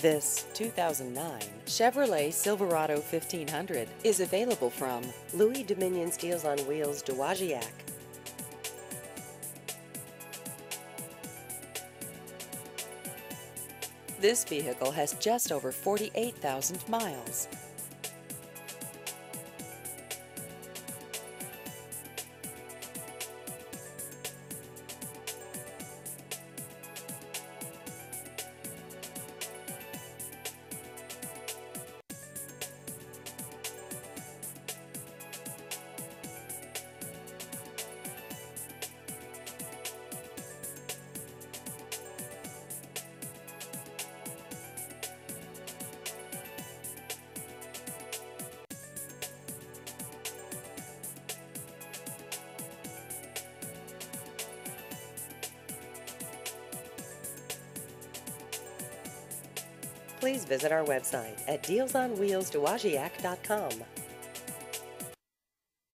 This 2009 Chevrolet Silverado 1500 is available from Louie Dominion's Deals on Wheels, Dowagiac. This vehicle has just over 48,000 miles. Please visit our website at dealsonwheelsdowagiac.com.